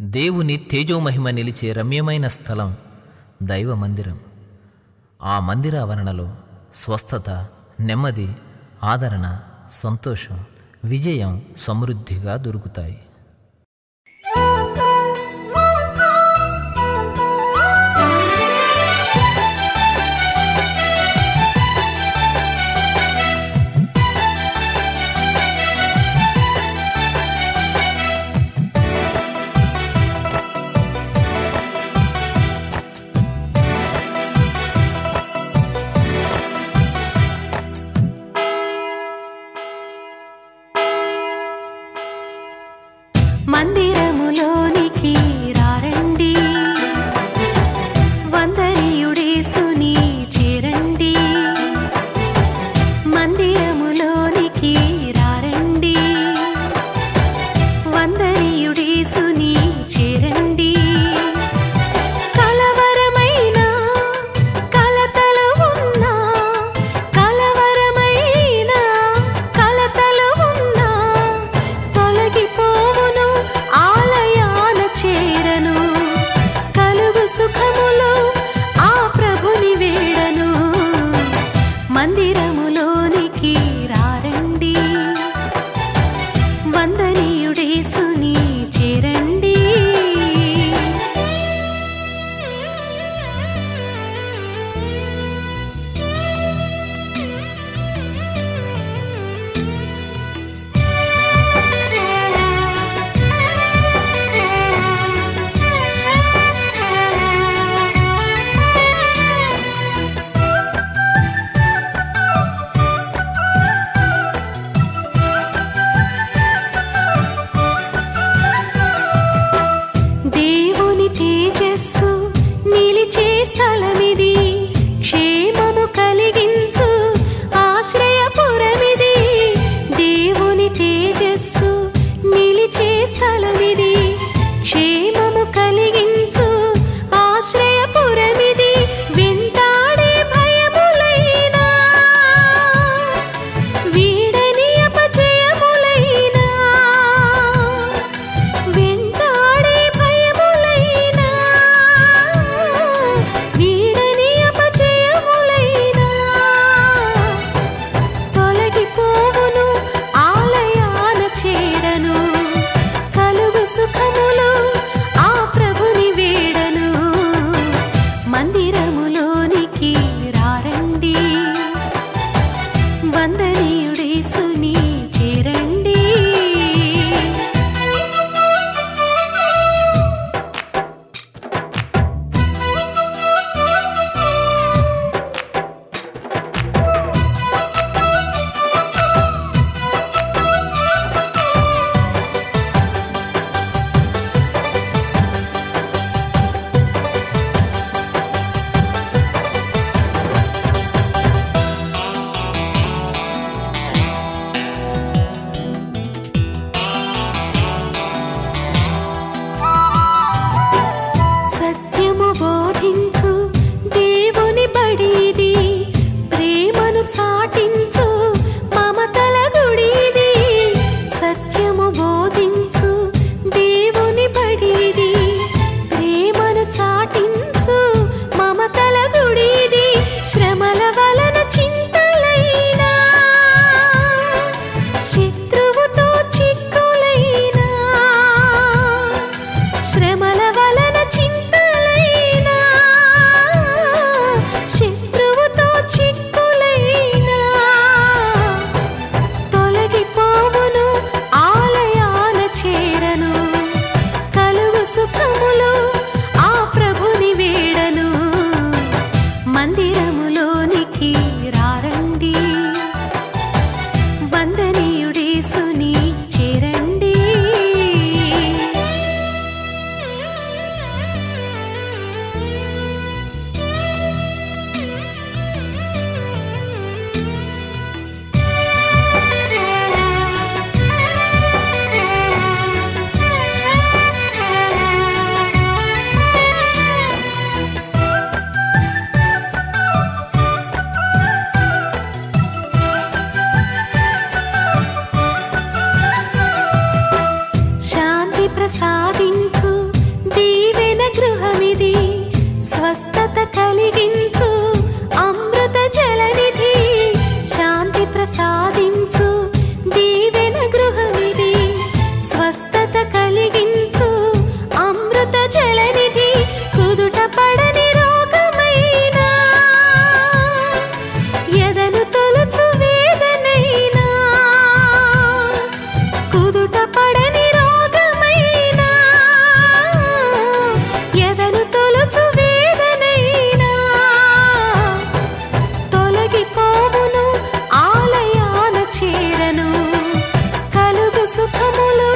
దేవుని తేజోమహిమ నిలిచే రమ్యమైన స్థలం దైవ మందిరం. ఆ మందిర ఆవరణలో స్వస్థత నెమ్మది ఆదరణ సంతోషం విజయం సమృద్ధిగా దొరుకుతాయి. কথা বলো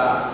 있다.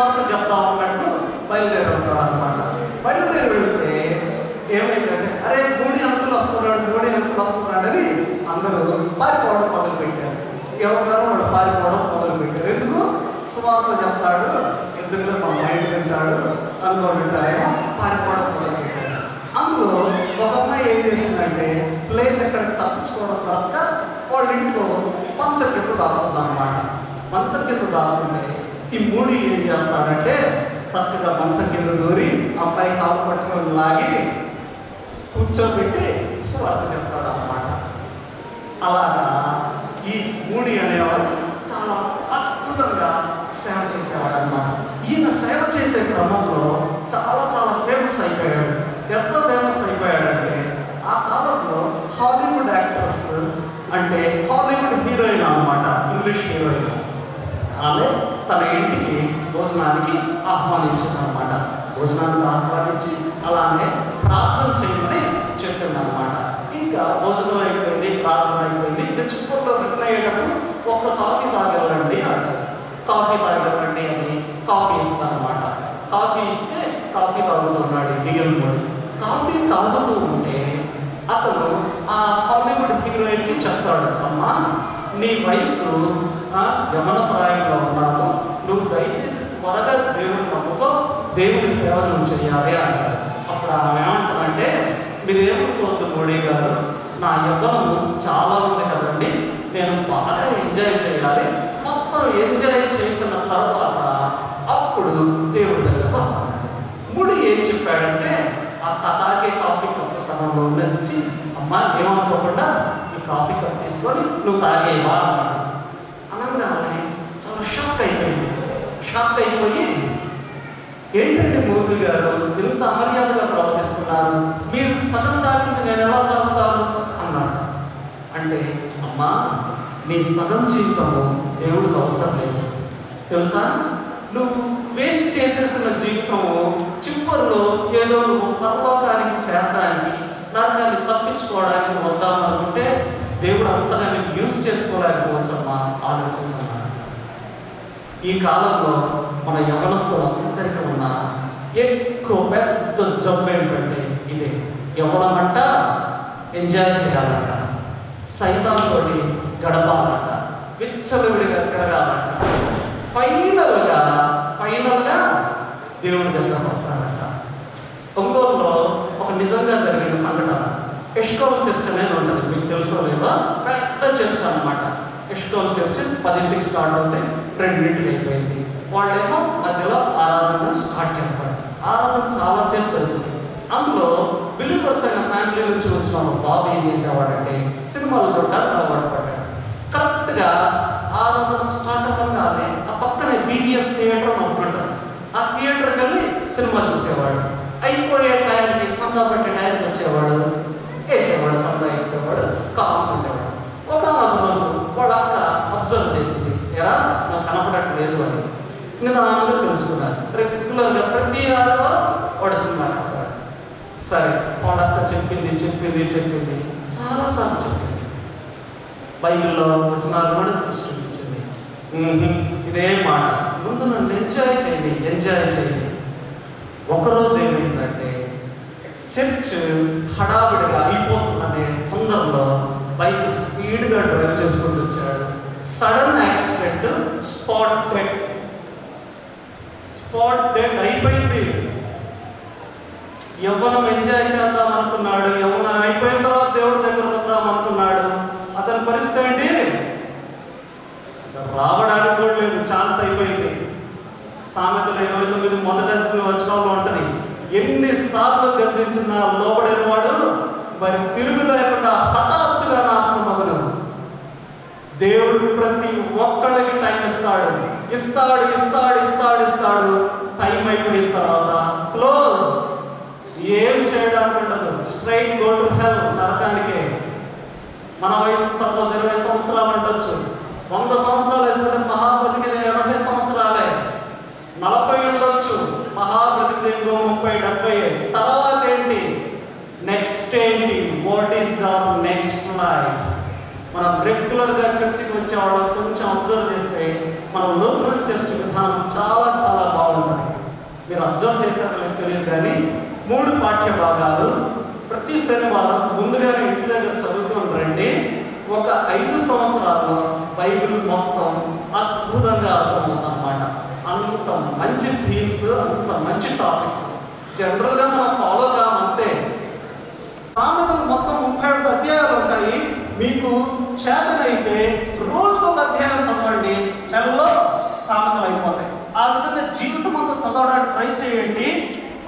వీళ్ళకి చెప్తా ఉన్నట్టు అన్నట్టు బయలుదేరి అనమాట బయలుదేరి వెళ్తే ఏమైందంటే అరే మూడి అంకులు వస్తున్నాడు మూడి అంకులు వస్తున్నాడని అందరూ పారిపోవడం మొదలు పెట్టారు ఎవరికైనా వాళ్ళు పారిపోవడం మొదలు పెట్టారు ఎందుకు? సువార్త చెప్తాడు ఎందుకంటే మా మైండ్ వింటాడు ఏమో పారిపోవడం మొదలు పెట్టారు అందులో ఒక అమ్మాయి ఏం చేసిందంటే ప్లేస్ ఎక్కడ తప్పించుకోవడం తర్వాత వాళ్ళ ఇంట్లో పంచ కింద దాక్కుంది అనమాట పంచ కింద దాక్కుంటే ఈ మూడు ఏం చేస్తాడంటే చక్కగా మంచం కింద దూరి అమ్మాయి కాలు పట్టుకొని లాగి కూర్చోబెట్టి స్వార్థ చెప్తాడు అన్నమాట. అలాగా ఈ మూడి అనేవాడు చాలా అద్భుతంగా సేవ చేసేవాడు అనమాట ఈయన సేవ చేసే క్రమంలో చాలా చాలా ఫేమస్ అయిపోయాడు. ఎంత ఫేమస్ అయిపోయాడంటే ఆ కాలంలో హాలీవుడ్ యాక్ట్రెస్ అంటే హాలీవుడ్ హీరోయిన్ అనమాట ఇంగ్లీష్ హీరోయిన్. ఆమె తన ఇంటికి భోజనానికి ఆహ్వానించిందనమాట భోజనానికి ఆహ్వానించి అలానే ప్రార్థన చేయమని చెప్పిందనమాట ఇంకా భోజనం అయిపోయింది ప్రార్థన అయిపోయింది. ఇంకా చిక్కుల్లో రిటర్న్ అయ్యేటప్పుడు ఒక్క కాఫీ తాగలండి అంటారు. కాఫీ తాగలండి అని కాఫీ ఇస్తానమాట కాఫీ ఇస్తే కాఫీ తాగుతున్నాడు మిగిలినోడు కాఫీ తాగుతూ ఉంటే అతను ఆ హాలీవుడ్ హీరోయిన్కి చెప్తాడు అమ్మా నీ వయసు యమన ప్రాయంలో ఉన్నాను నువ్వు దయచేసి త్వరగా దేవుని నమ్ముకో దేవుని సేవ నువ్వు చేయాలి అంటారు అప్పుడు ఆమె ఏమంటారంటే మీరు ఏమనుకోవద్దు మోడీ గారు నా యవ్వనము చాలా ఉంది కదండి నేను బాగా ఎంజాయ్ చేయాలి మొత్తం ఎంజాయ్ చేసిన తర్వాత అప్పుడు దేవుడి దగ్గరకు వస్తాను. ముడి ఏం చెప్పాడంటే ఆ తాగే కాఫీ కప్ సమయంలో నుంచి అమ్మా ఏమనుకోకుండా ఈ కాఫీ కప్ తీసుకొని నువ్వు తాగేవా అన్నాడు. అనగానే చాలా షాక్ అయిపోయింది. షాక్ అయిపోయి ఏంటంటే మూర్తి గారు? ఇంత అమర్యాదగా ప్రవర్తిస్తున్నారు. మీరు సగం తాగింది నేను ఎలా తాగుతాను? అన్నాడు. అంటే అమ్మా నీ సగం జీవితము దేవుడికి అవసరం లేదు. తెలుసా? నువ్వు వేస్ట్ చేసేసిన జీవితము చివరిలో ఏదో నువ్వు పరలోకానికి చేరడానికి నరకాన్ని తప్పించుకోవడానికి వద్దామనుకుంటే దేవుడు అంతగా నేను యూజ్ వచ్చమ్మా ఆలోచించమ్మా ఈ కాలంలో మన యవనస్తులందరికీ ఉన్న ఎక్కువ పెద్ద జబ్బు ఏంటంటే ఇదే. యవనమంట ఎంజాయ్ చేయాలంట. సైతాంతో గడపాలంట. విచ్చలవిడిగా తిరగాలంట. ఫైనల్గా ఫైనల్గా దేవుడి దగ్గర వస్తాడంట ఒంగోలులో ఒక నిజంగా జరిగిన సంఘటన. ఇష్కోల్ చర్చ్ అనేది ఉంటుంది. మీకు తెలుసో లేదా? పెద్ద చర్చ్ అనమాట ఇష్కోల్ చర్చ్ పదింటికి స్టార్ట్ అవుతే అయిపోయింది. వాళ్ళేమో మధ్యలో ఆరాధన స్టార్ట్ చేస్తారు. ఆరాధన చాలాసేపు జరుగుతుంది. అందులో బిలీవర్స్ అయిన ఫ్యామిలీ నుంచి వచ్చిన బాబు ఏం చేసేవాడంటే సినిమాలు చూడడానికి అలవాటు పడ్డాడు. కరెక్ట్గా ఆరాధన స్టార్ట్ అవ్వగానే ఆ పక్కనే బీబీఎస్ థియేటర్ అని ఒకటి ఆ థియేటర్కి వెళ్ళి సినిమా చూసేవాడు. అయిపోయే టైంకి చందా పట్టే టైంకి వచ్చేవాడు. వేసేవాడు చందా వేసేవాడు కామ్ ఉండేవాడు ఒక కనపడట్లేదు అని. నిదానంగా తెలుసుకున్నాను. రెగ్యులర్గా ప్రతి ఆదివారం వాడు సినిమా కడతాడు సరే వాళ్ళక్క చెప్పింది చెప్పింది చెప్పింది. చాలాసార్లు చెప్పింది. బైబిల్లో వచనాలు కూడా దృష్టి ఇచ్చింది ఇదే మాట. ముందు నన్ను ఎంజాయ్ చేయండి ఎంజాయ్ చేయండి. ఒకరోజు ఏమైందంటే చర్చ్ హడావిడిగా అయిపోతుందనే తొందరలో బైక్ స్పీడ్గా డ్రైవ్ చేసుకుంటూ వచ్చాడు. Sudden accident spot dead spot dead అయిపోయింది. యవ్వనం ఎంజాయ్ చేద్దాం అనుకున్నాడు. యవ్వనం అయిపోయిన తర్వాత దేవుడి దగ్గరకు వద్దాం అనుకున్నాడు. అతని పరిస్థితి ఏంటి? రావడానికి కూడా లేదు. ఛాన్స్ అయిపోయింది. సామెతలు ఇరవై తొమ్మిది మొదట వచనంలో ఉంటుంది. ఎన్నిసార్లు గర్తించిన లోబడిన వాడు మరి తిరుగులేకుండా హఠాత్తుగా నాశనం అవ్వను దేవుడు ప్రతి ఒక్కళ్ళకి టైం ఇస్తాడు. ఇస్తాడు ఇస్తాడు ఇస్తాడు ఇస్తాడు. టైం అయిపోయిన తర్వాత క్లోజ్ ఏం చేయడానికి ఉండదు. స్ట్రైట్ గో టు హెల్ నరకానికే. మన వయసు సపోజ్ ఇరవై సంవత్సరాలు ఉండొచ్చు. వంద సంవత్సరాలు వేసుకుంటే మహాబతికి ఎనభై సంవత్సరాలే. నలభై ఉండొచ్చు. మహాబతికి ఇంకో ముప్పై డెబ్బై. తర్వాత ఏంటి? నెక్స్ట్ ఏంటి? What is our next life మనం రెగ్యులర్గా చర్చికి వచ్చేవాళ్ళం కొంచెం అబ్జర్వ్ చేస్తే మన లోపల చర్చ్ విధానం చాలా చాలా బాగుంటుంది. మీరు అబ్జర్వ్ చేశారో మీకు తెలియదు కానీ మూడు పాఠ్య భాగాలు. ప్రతి శనివారం ముందుగానే ఇంటి దగ్గర చదువుకుని రండి. ఒక ఐదు సంవత్సరాల్లో బైబిల్ మొత్తం అద్భుతంగా అర్థమవుతుంది అనమాట అంత మంచి థీమ్స్ అంత మంచి టాపిక్స్ జనరల్గా మనం ఫాలో కామంతే సామెతలు మొత్తం ముప్పై ఒకటి అధ్యాయాలు ఉంటాయి. మీకు చేతనైతే రోజు ఒక అధ్యాయం చదవండి. నెలలో సామెతం అయిపోతాయి ఆ విధంగా జీవితం అంతా చదవడానికి ట్రై చేయండి.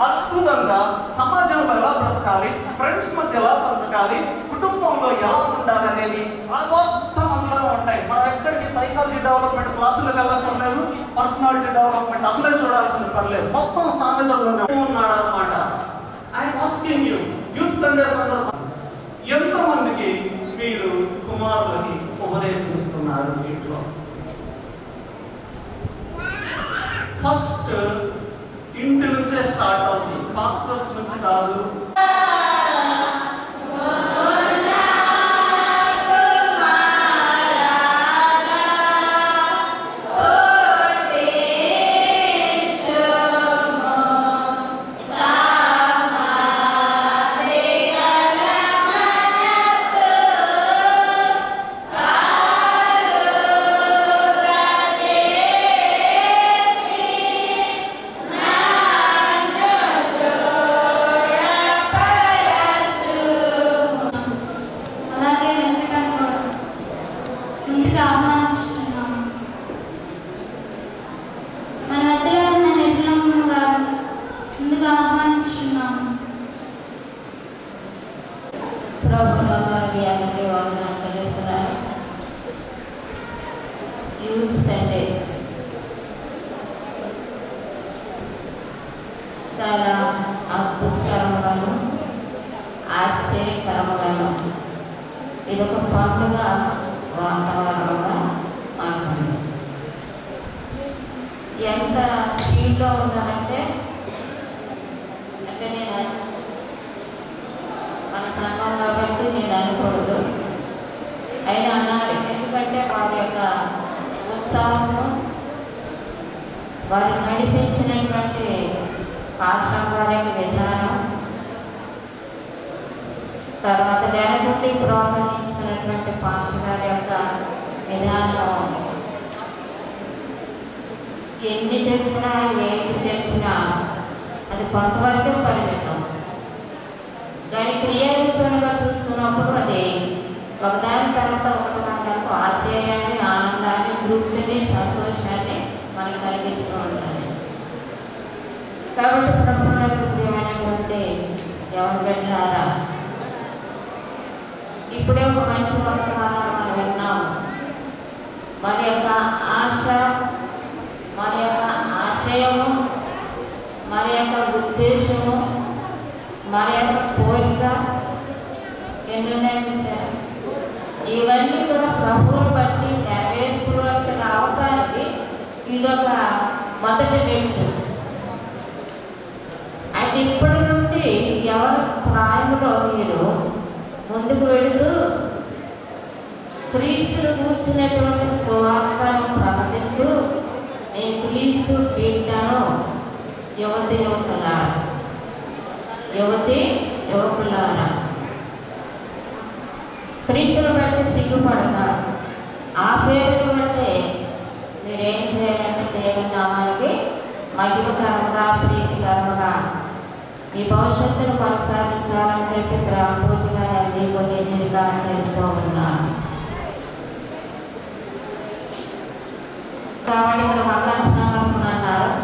అద్భుతంగా సమాజంలో ఎలా బ్రతకాలి ఫ్రెండ్స్ మధ్య ఎలా బ్రతకాలి కుటుంబంలో ఎలా ఉండాలి అనేది ఆ మొత్తం అందులో ఉంటాయి. మనం ఎక్కడికి సైకాలజీ డెవలప్మెంట్ క్లాసులకు వెళ్ళక్కర్లేదు పర్సనాలిటీ డెవలప్మెంట్ అసలే చూడాల్సిన పర్లేదు మొత్తం సామెతల్లోనే ఉన్నాడు అనమాట I asking you youth Sunday సందర్భం ఎంతమందికి మీరు కుమారులకి ఉపదేశిస్తున్నారు ఇంట్లో. ఫస్ట్ ఇంటి నుంచే స్టార్ట్ అవుతుంది. పాస్టర్స్ నుంచి కాదు. ముందుకు వెళుతూ క్రీస్తును కూర్చున్నటువంటి స్వార్థను ప్రకటిస్తూ నేను క్రీస్తు బిడ్డను యువతి యువకులారా యువతి యువకులారా క్రీస్తును బట్టి సిగ్గుపడక. ఆ పేరును బట్టి మీరేం చేయాలంటే దేవుని నామానికి మహిమకరంగా ప్రీతికరంగా మీ భవిష్యత్తును కొనసాగించాలని చెప్పి ప్రాపూర్తిగా మీకు హెచ్చరిక చేస్తూ ఉన్నాను. కాబట్టి ఇక్కడ మంగళ స్నానం అన్నారు.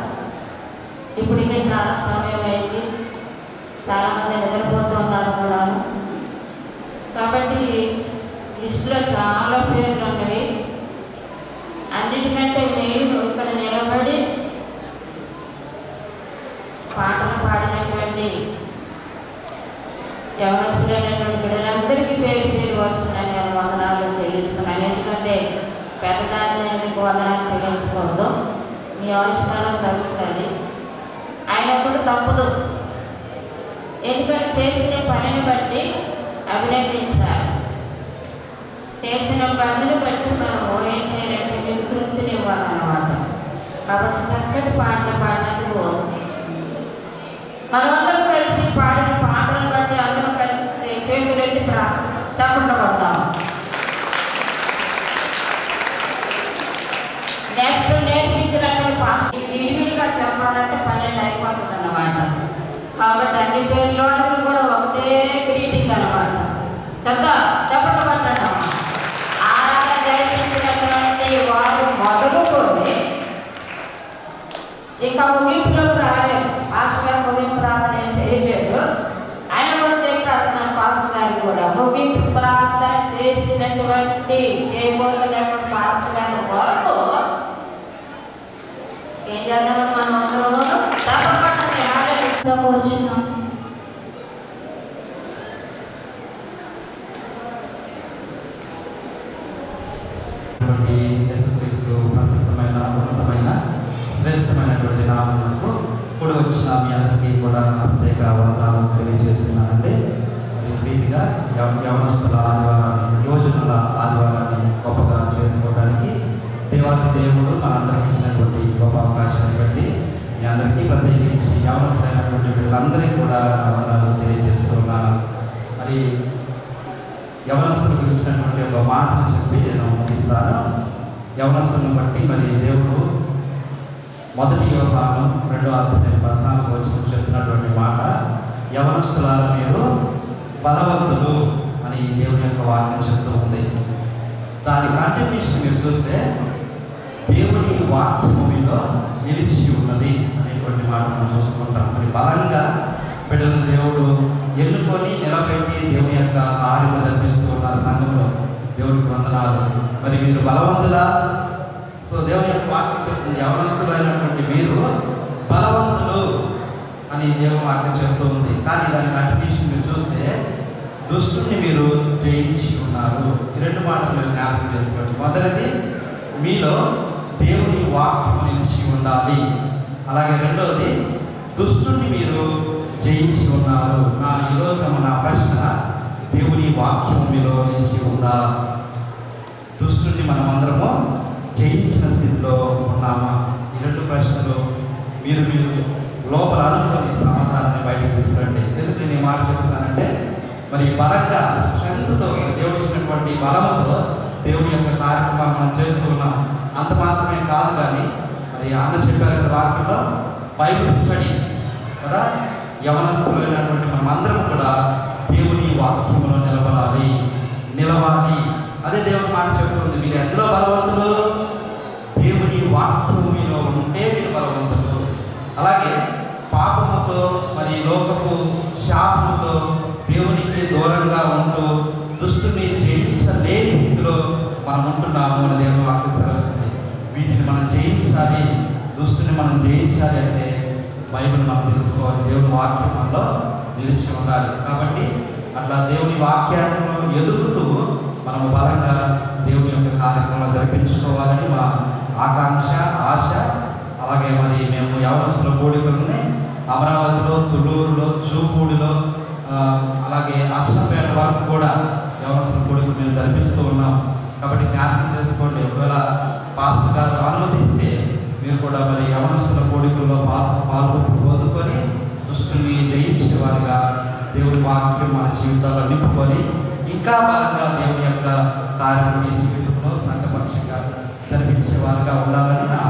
ఇప్పుడు ఇంకా చాలా సమయం అయింది. చాలామంది నిద్రపోతున్నారు కూడా కాబట్టి లిస్టులో చాలా పేరు పేరు పేరు వస్తున్నాయి నేను వందనాలు చెల్లిస్తున్నాను. ఎందుకంటే పెద్దదాన్ని నేను వందనాలు చెల్లించకూడదు మీ ఆవిష్కారం తగ్గుతుంది. అయినప్పుడు తప్పదు. ఎందుకంటే చేసిన పనిని బట్టి అభినందించాలి. చేసిన పనిని బట్టి మనం ఏం చేయాలంటే మీకు తృప్తిని ఇవ్వాలన్నమాట. కాబట్టి చక్కటి పాటలు పాడినందుకు మనమందరం కాబట్టి అన్ని పేర్లోకి కూడా ఒకటే గ్రీటింగ్ అనమాట చెప్తా చెప్పండి పట్టండి ఆరాధన జరిపించినటువంటి వారు మొదలుకొని ఇంకా ముగింపులో రాలేదు. పాస్టర్ గారు ముగింపు ప్రార్థన ఏం చేయలేదు. ఆయన కూడా చెప్పాల్సిన పాస్టర్ గారు కూడా ముగింపు ప్రార్థన చేసినటువంటి చేయబోతున్నటువంటి పాస్టర్ గారు వరకు ఏం చేద్దామని మనం అందరము చెప్పబట్టండి కోరుచున్నాం ఉన్నటువంటి యేసుక్రీస్తు శ్రేష్టమైనటువంటి నామములకు కూడి వచ్చిన మీ అందరికీ కూడా నా ప్రత్యేక వందనాలు తెలియజేస్తున్నానండి రీతిగా ప్రీతిగా యవ- యవనస్తుల ఆదివారాన్ని యువజనుల ఆదివారాన్ని గొప్పగా చేసుకోవడానికి దేవాది దేవుడు మనందరికీ ఇచ్చినటువంటి గొప్ప అవకాశాన్ని బట్టి మీ అందరికీ ప్రత్యేకించి యవనస్తులైనటువంటి వీళ్ళందరికీ కూడా నా తెలియజేస్తూ తెలియజేస్తున్నాను మరి యవనస్తుల గురించినటువంటి ఒక మాటను చెప్పి నేను ముగిస్తాను. యవనస్తులను బట్టి మరి దేవుడు మొదటి యోగాను రెండో అధ్యాయం పద్నాలుగు వచ్చిన చెప్పినటువంటి మాట యవనస్తుల మీరు బలవంతులు అని దేవుని యొక్క వాక్యం చెప్తూ ఉంది. దాని కంటిన్యూషన్ మీరు చూస్తే దేవుని వాక్యము మీలో నిలిచి ఉన్నది అనేటువంటి మాట మనం చూసుకుంటాం. మరి బలంగా బిడ్డలు దేవుడు ఎన్నుకొని నిలబెట్టి దేవుని యొక్క ఆరుగా జరిపిస్తూ ఉన్నారు సంఘంలో దేవుడికి వందనాలు మరి మీరు బలవంతులా? సో దేవుని యొక్క వాక్యం చెప్తుంది. యవనస్తులైనటువంటి మీరు బలవంతులు అని దేవుని వాక్యం చెప్తూ ఉంది. కానీ దాని కంటిన్యూషన్ మీరు చూస్తే దుష్టుని మీరు జయించి ఉన్నారు. ఈ రెండు మాటలు మీరు జ్ఞాపకం చేసుకోండి. మొదటిది మీలో దేవుని వాక్యం నిలిచి ఉండాలి. అలాగే రెండవది దుష్టుని మీరు జయించి ఉన్నారు. నా ఈరోజు నా ప్రశ్న దేవుని వాక్యం మీలో నిలిచి ఉందా? దుష్టుని మనమందరము జయించిన స్థితిలో ఉన్నామా? ఈ రెండు ప్రశ్నలు మీరు మీరు లోపల అనుకుని సమాధానాన్ని బయటకు తీసుకురండి. ఎందుకు నేను మాట చెప్తున్నానంటే మరి బలంగా స్ట్రెంగ్త్తో దేవుడు ఇచ్చినటువంటి బలంతో దేవుని యొక్క కార్యక్రమాలు మనం చేస్తూ ఉన్నాం. అంత మాత్రమే కాదు కానీ మరి అన్న చెప్పారు కదా వాక్యంలో బైబిల్ స్టడీ కదా? యవనస్తులైనటువంటి మనమందరం కూడా దేవుని వాక్యంలో నిలబడాలి. నిలవాలి. అదే దేవుని మాట చెప్తుంది. మీరు ఎందులో బలవంతులు? దేవుని వాక్యము మీలో ఉంటే మీరు బలవంతులు. అలాగే పాపముతో మరి లోకపు శాపముతో దేవునికి దూరంగా ఉంటూ దుష్టుని జయించలేని స్థితిలో మనం ఉంటున్నాము అని దేవుని వాక్యం వీటిని మనం జయించాలి దుస్తుని మనం జయించాలి అంటే బైబిల్ మనం తెలుసుకోవాలి. దేవుని వాక్యంలో నిలిచి ఉండాలి. కాబట్టి అట్లా దేవుని వాక్యాన్ని ఎదుగుతూ మనము బలంగా దేవుని యొక్క కార్యక్రమాలు జరిపించుకోవాలని మా ఆకాంక్ష ఆశ. అలాగే మరి మేము యవనస్తుల కోడికల్ని అమరావతిలో తుళ్ళూరులో చూపూడిలో అలాగే అక్షపేట వరకు కూడా యవనస్తుల కోడికలు మేము జరిపిస్తూ ఉన్నాం. కాబట్టి జ్ఞాపకం చేసుకోండి. ఒకవేళ పాస్టర్ గారు అనుమతిస్తే మీరు కూడా మరి యవనస్తుల కోడికల్లో పాల్గొ పాల్గొ పొందుకొని దుష్టుని జయించే వారిగా దేవుడి వాక్యం మన జీవితాల్లో నింపుకొని ఇంకా బలంగా దేవుని యొక్క కార్యక్రమం మీ జీవితంలో సంఘపక్షంగా జరిపించే వారిగా ఉండాలని నా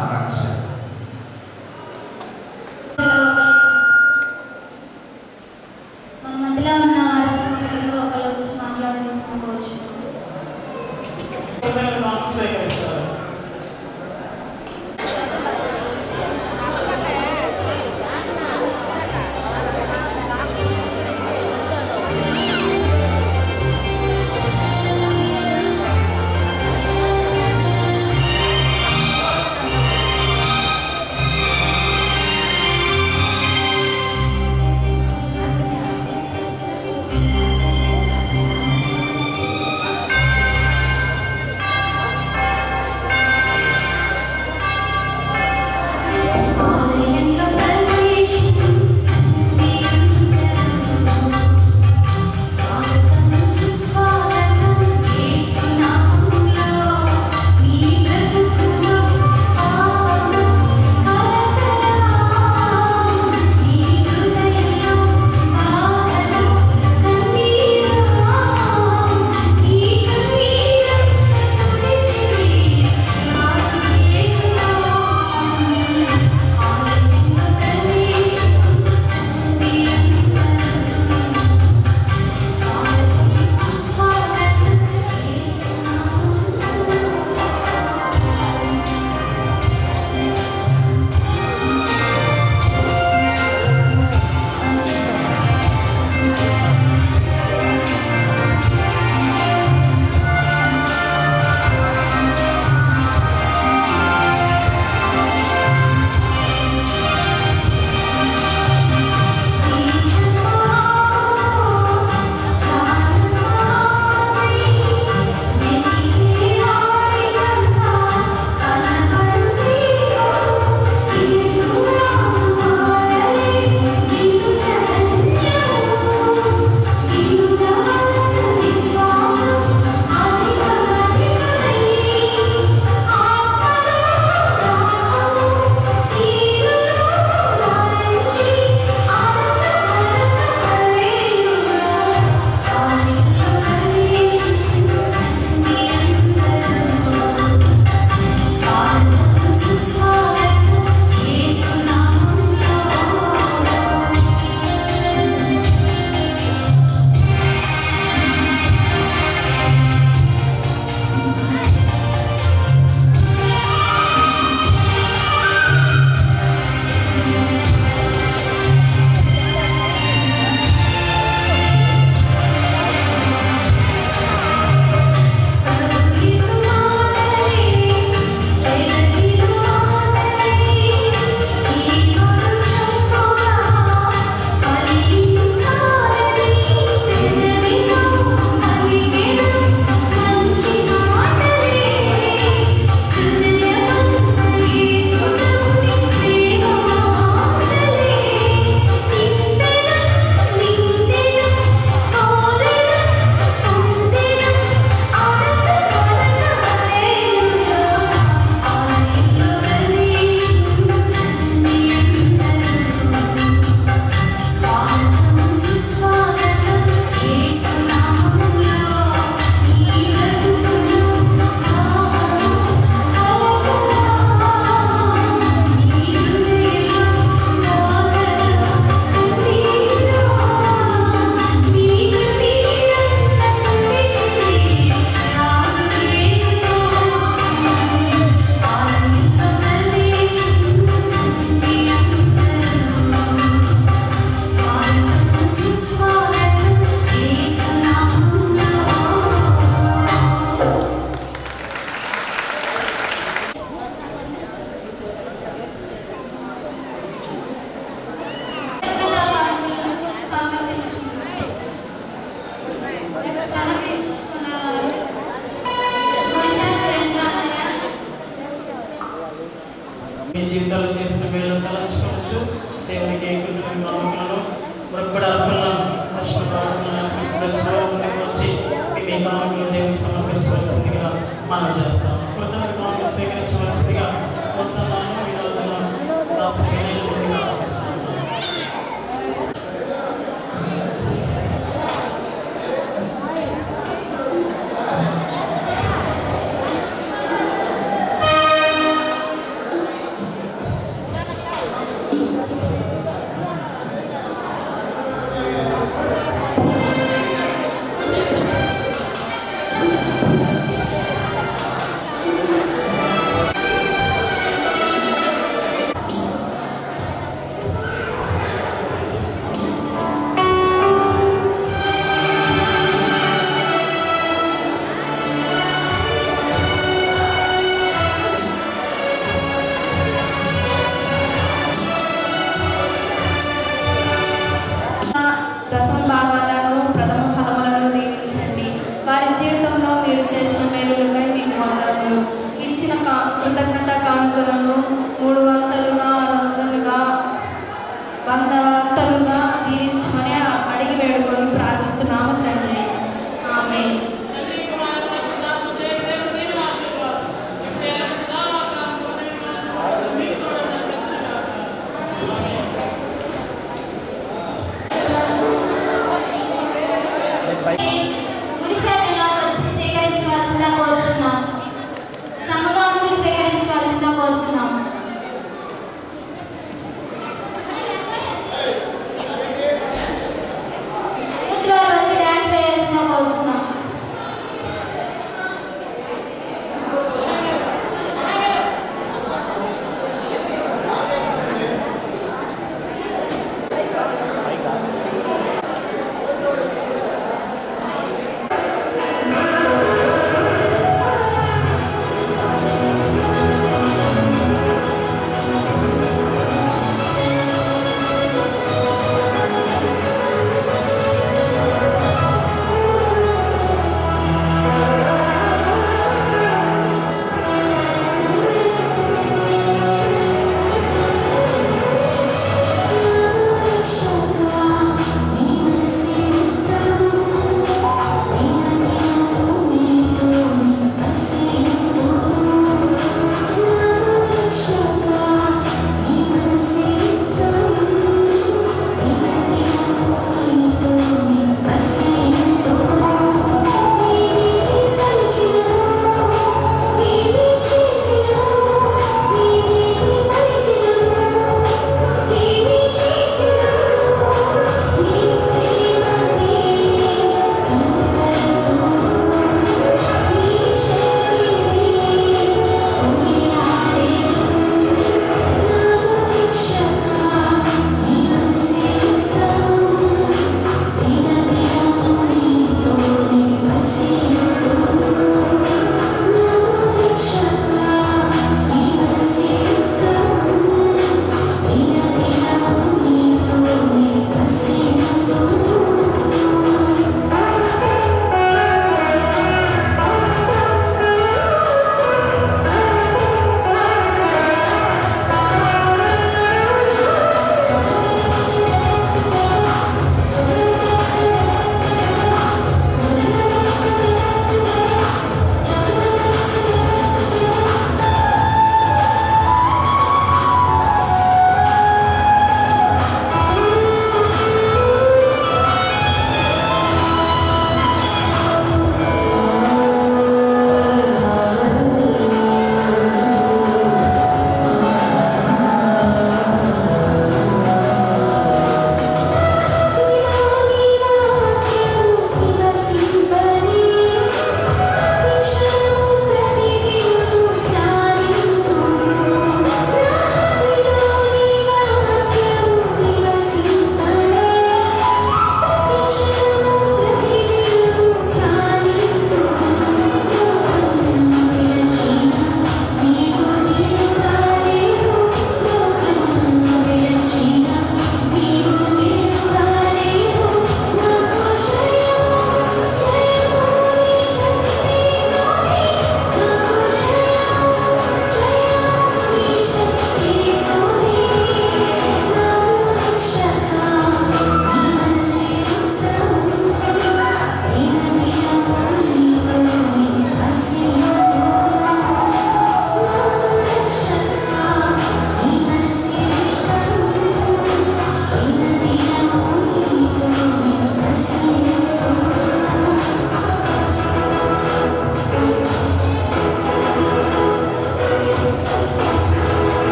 Bye.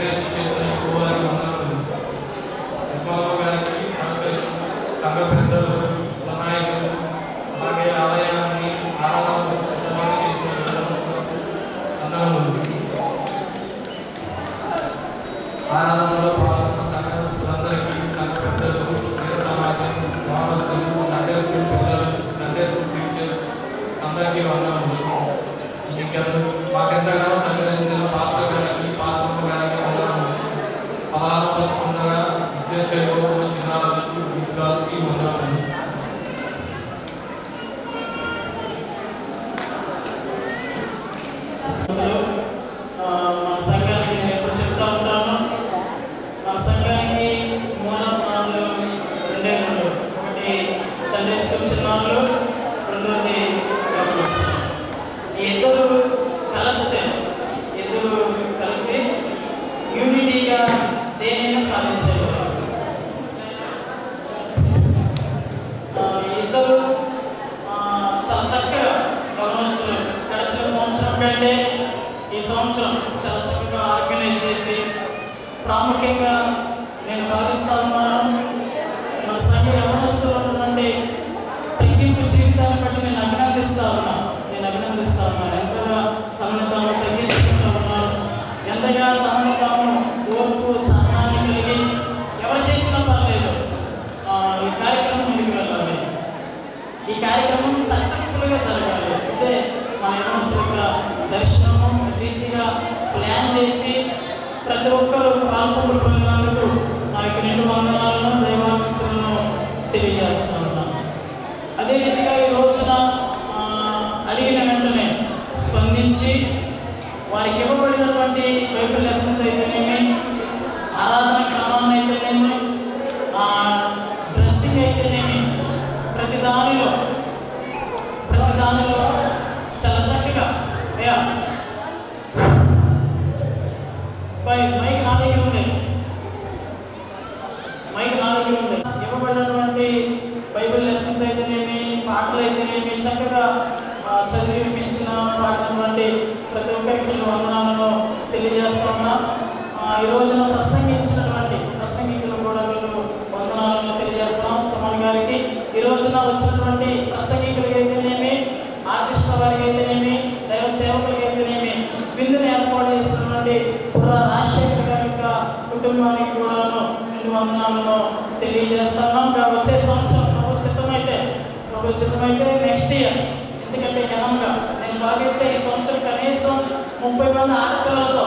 igreja de అలాగే నెక్స్ట్ ఇయర్ ఎందుకంటే ఘనంగా నేను భావించే ఈ సంవత్సరం కనీసం ముప్పై మంది ఆడపిల్లలతో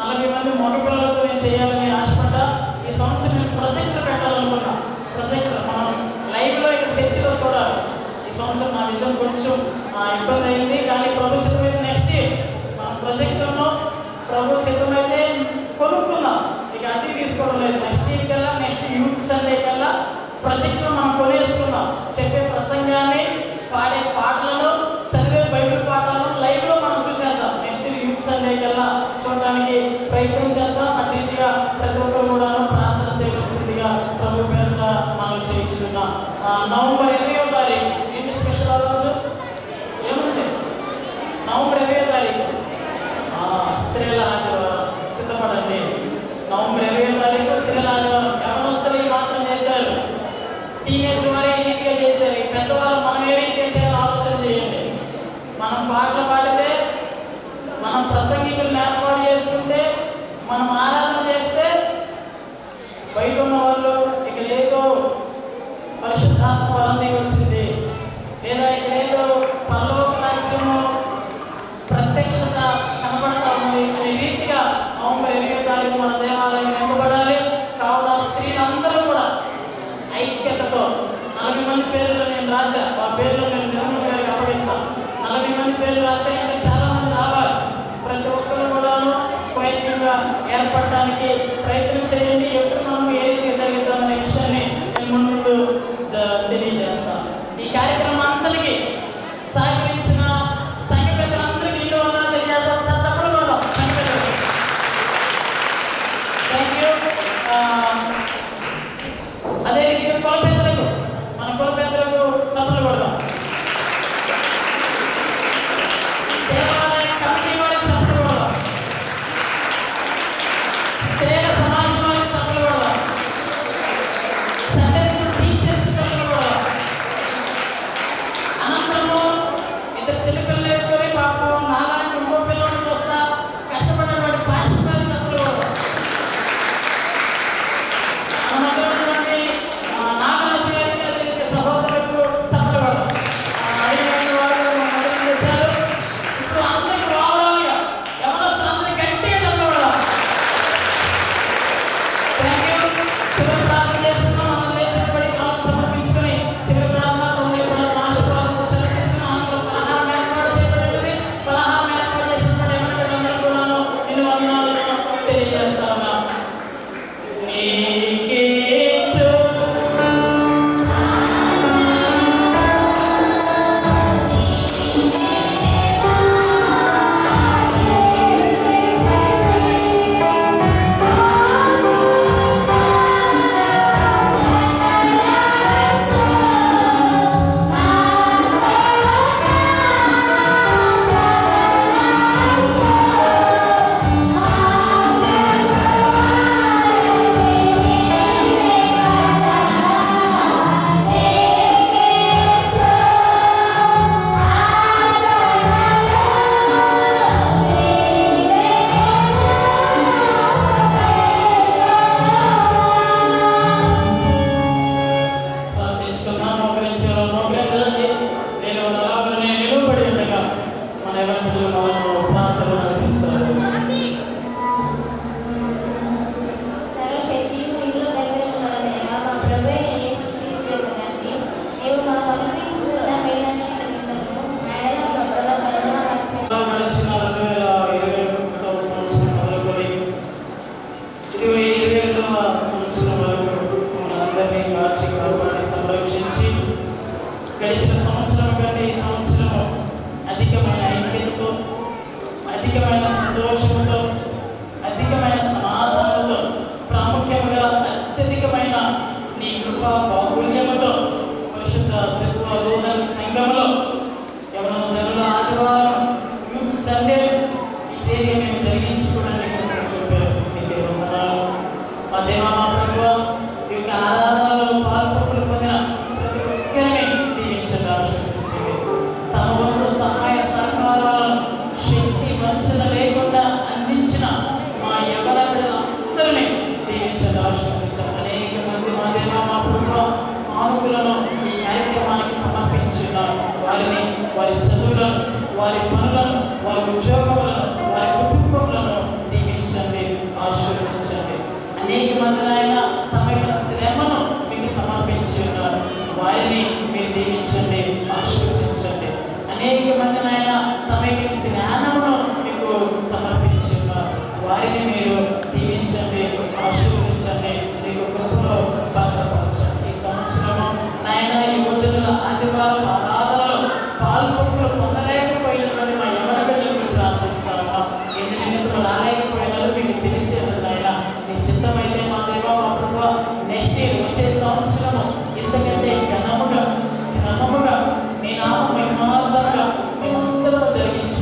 నలభై మంది మగపిల్లలతో నేను చేయాలని ఆశపడ్డా. ఈ సంవత్సరం నేను ప్రొజెక్టర్ పెట్టాలనుకున్నా. ప్రొజెక్టర్ మనం లైవ్లో ఇక్కడ చర్చిలో చూడాలి. ఈ సంవత్సరం నా విజయం కొంచెం ఇబ్బంది అయింది. కానీ ప్రభు చిత్తమైన నెక్స్ట్ ఇయర్ మనం ప్రొజెక్టర్ను ప్రభు చిత్తమైతే కొనుక్కుందాం. ఇక అన్నీ తీసుకోవడం లేదు. నెక్స్ట్ ఇయర్ కల్లా నెక్స్ట్ యూత్ సండే కల్లా ప్రొజెక్టులు మనం కొనేసుకున్నాం. చెప్పే ప్రసంగాన్ని పాడే పాటలను చదివే బైబిల్ పాఠాలను లైవ్లో మనం చూసేద్దాం. నెక్స్ట్ యూత్ సండే కల్లా చూడడానికి ప్రయత్నం చేద్దాం. అటు రీతిగా ప్రతి ఒక్కరు కూడా ప్రార్థన చేయవలసిందిగా ప్రభు పేరుట మనం చేయించున్నాం. నవంబర్ ఇరవయో తారీఖు. ఏంటి స్పెషల్ ఆ రోజు? ఏముంది? నవంబర్ ఇరవై తారీఖు. స్త్రీల ఆదివారం. సిద్ధపడండి. నవంబర్ ఇరవై తారీఖు స్త్రీల ఆదివారం. వస్తారు ఈ మాత్రం చేశారు? టీనేజ్ వారు ఏ రీతిగా చేశారు? పెద్దవాళ్ళు మనం ఏ రీతిగా చేయాలో ఆలోచన చేయండి. మనం పాటలు పాడితే మనం ప్రసంగికులను ఏర్పాటు చేసుకుంటే మనం ఆరాధన చేస్తే బయట ఉన్న వాళ్ళు ఇక్కడ ఏదో పరిశుద్ధాత్మ వరం వచ్చింది. లేదా ఇక్కడ ఏదో పరలోక రాజ్యము ప్రత్యక్షత కనబడతా ఉంది అనే రీతిగా నవంబర్ ఇరవై తారీఖు మన దేవాలయం నలభై మంది చాలా మంది రావాలి. ప్రతి ఒక్కరు కూడాను వైద్యంగా ఏర్పడటానికి ప్రయత్నం చేయండి. ఎప్పుడు మనం ఏ రీతిగా జరుగుతామనే విషయాన్ని నేను ముందు ముందు తెలియజేస్తాను. ఈ కార్యక్రమం అంతటికి సహకరించిన సంఘ పెద్దలందరికీ ఇల్లు వందనాలు తెలియజేద్దాం ఒకసారి చెప్పడం సంఘ పెద్దలు థ్యాంక్ యూ అదే రీతిగా కుల పెద్దలకు. మన కుల పెద్దలకు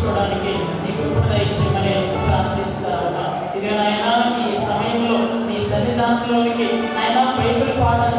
తీసుకోవడానికి నీ కృపణ ఇచ్చేమని ప్రార్థిస్తా ఉన్నా ఇదిగో నాయన ఈ సమయంలో నీ సన్నిధానంలోనికి నాయన బైబిల్ పాఠాలు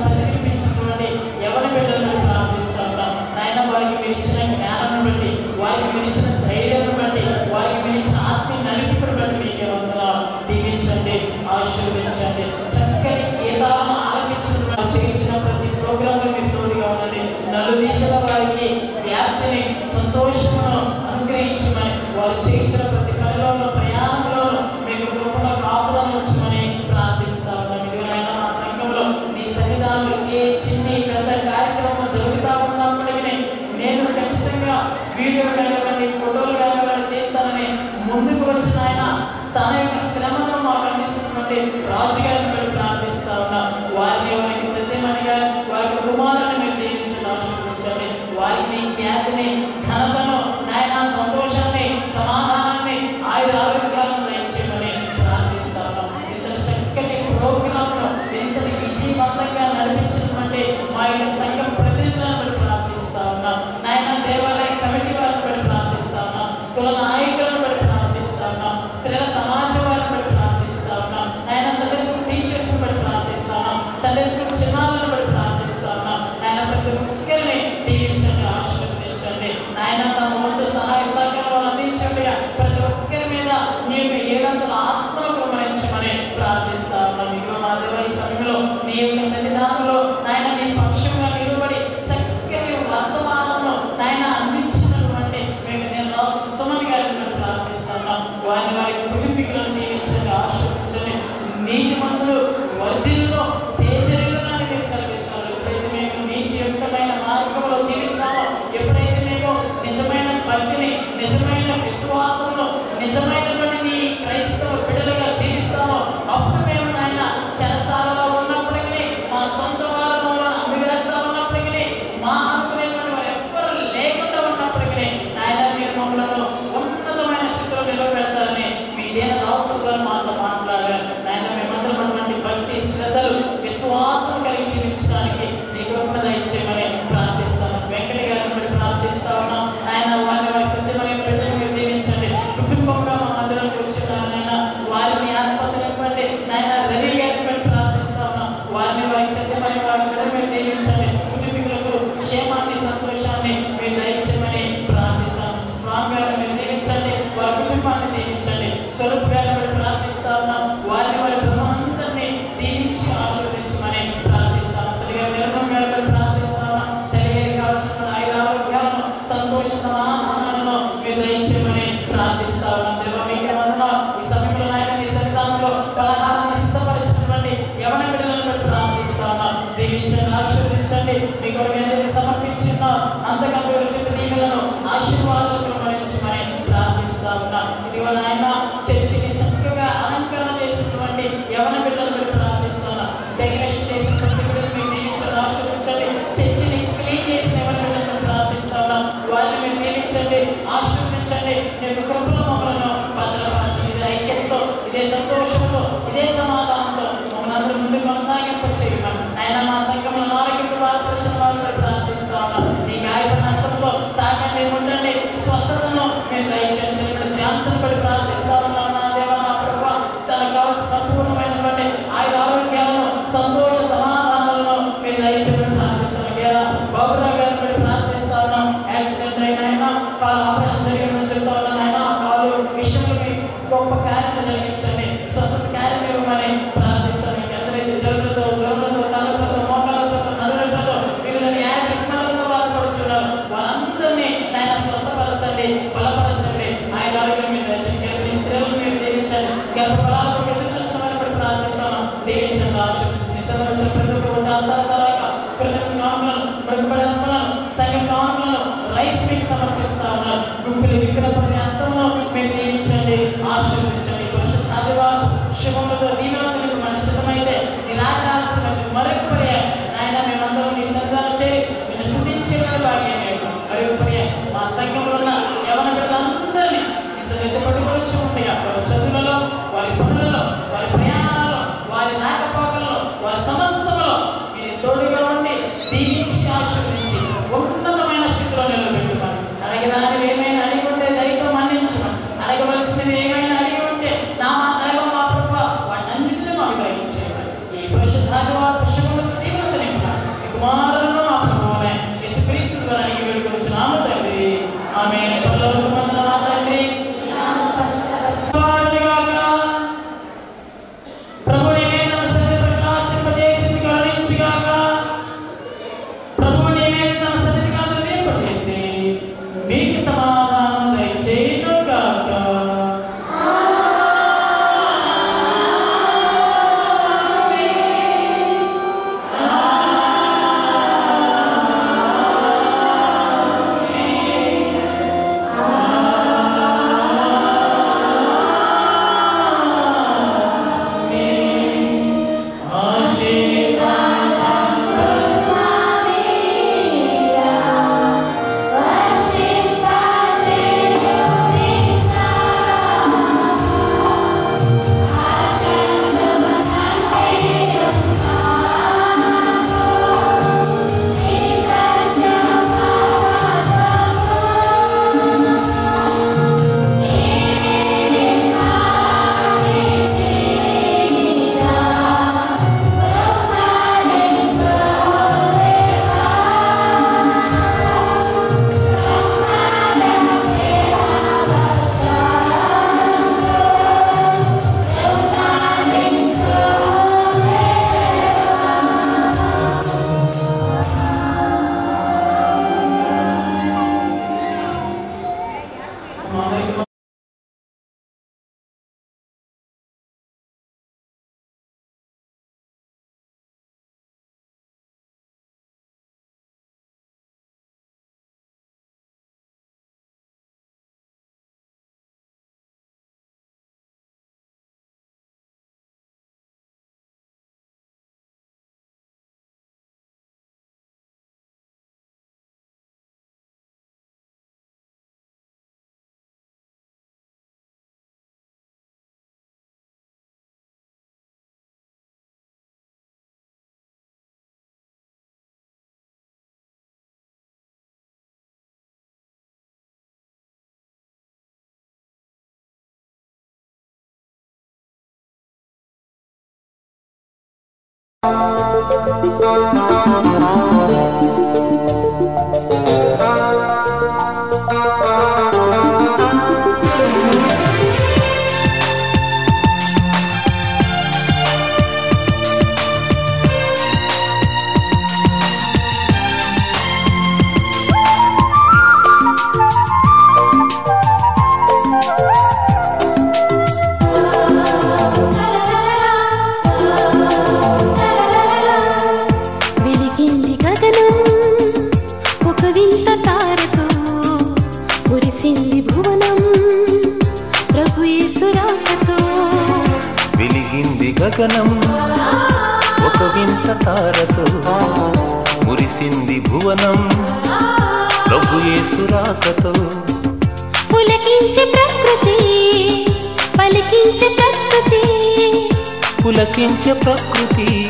పులకించే ప్రకృతి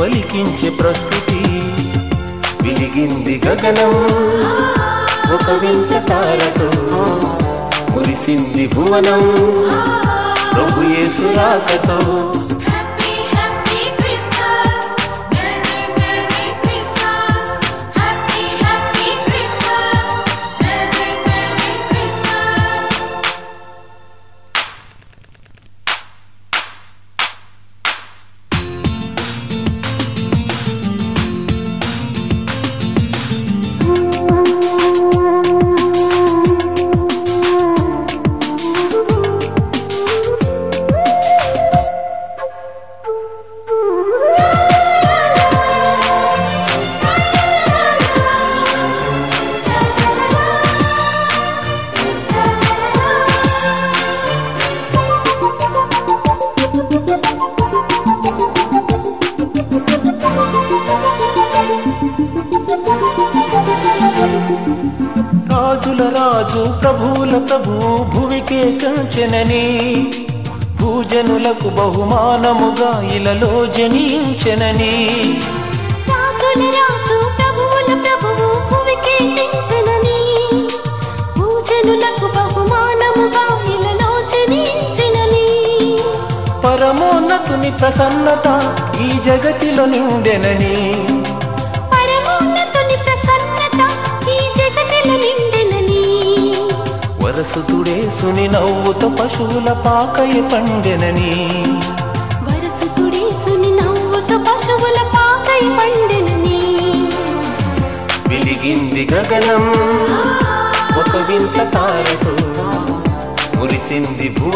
పలికించే ప్రకృతి. విరిగింది గగనం ఒక వింత తారతో కురిసింది భువనం. ప్రభుయే యేసు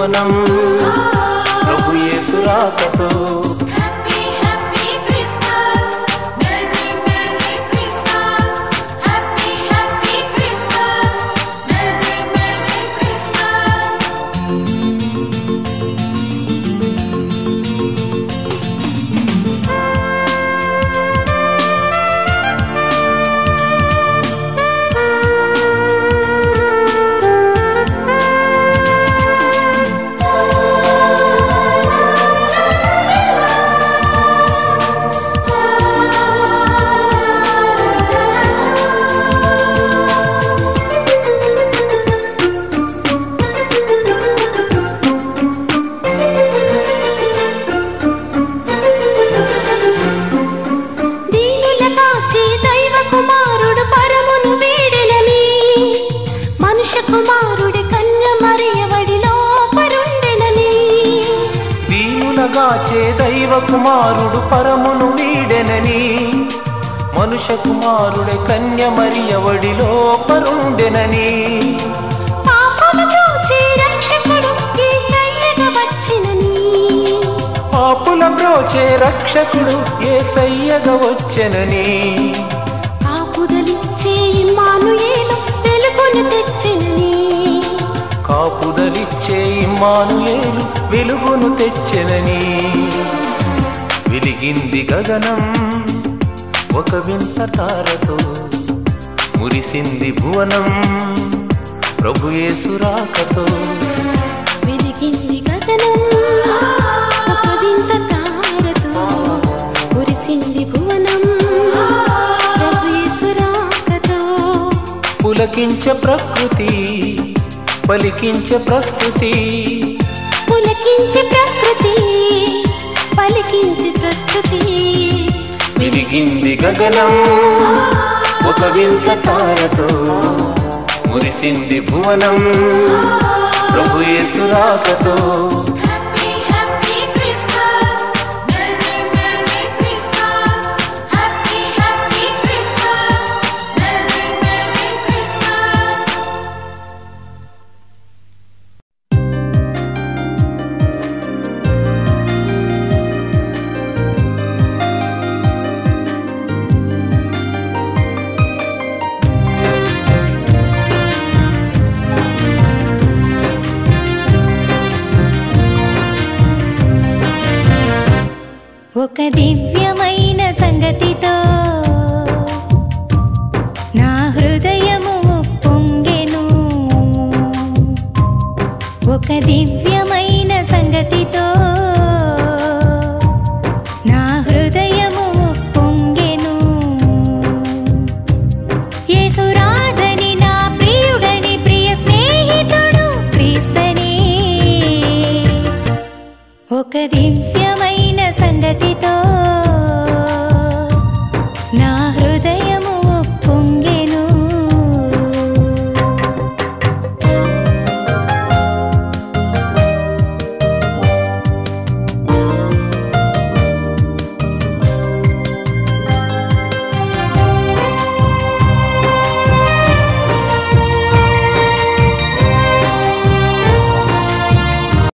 మురిసింది భువనం ప్రభు యేసు కుమారుడు పరమును వీడెనని. మనుష కుమారుడే కన్య పరుండెనని. రక్షకుడు యేసయ్యగా వచ్చినని. పాపుల బ్రోచే రక్షకుడు ఏ సయ్యగా వచ్చెనని. కాపుదలిచ్చే ఇమ్మానుయేలు వెలుగును తెచ్చినని. కాపుదలిచ్చే ఇమ్మానుయేలు వెలుగును తెచ్చెనని. వెలిగింది గగనం. ఒక వింత తారతో మురిసింది భువనం. ప్రభు యేసు రాకతో వెలిగింది గగనం. ఒక వింత తారతో భువనం. పులకించే ప్రకృతి పలికించే ప్రస్తుతి. పులకించి ప్రకృతి. పలికించి ప్రస్తుతి విరిగింది గగనం ఒక వింత తారతో మురిసింది భువనం. ప్రభు యేసు రాకతో